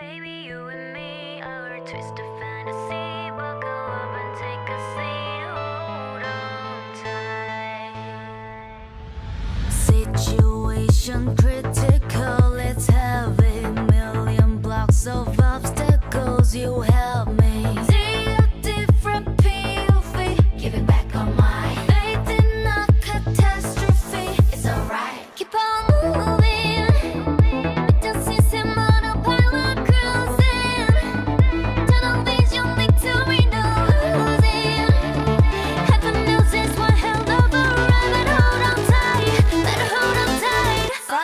Baby, you and me, our twist of fantasy. Buckle up and take a seat, hold on tight. Situation critical.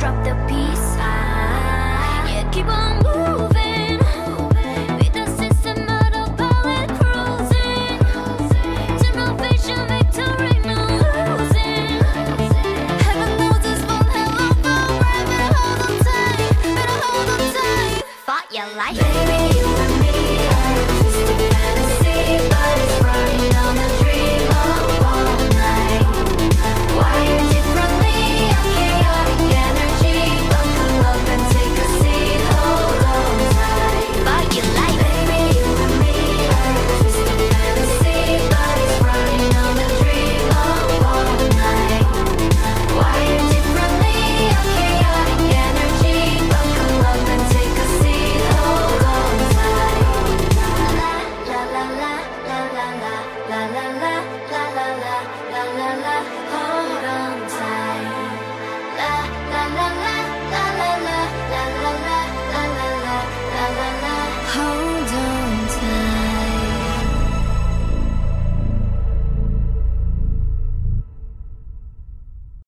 drop the. Yeah, keep on moving. With the system cruising. No vision, victory, no losing. Heaven knows this. Hold on tight, better hold on tight. Your life, baby.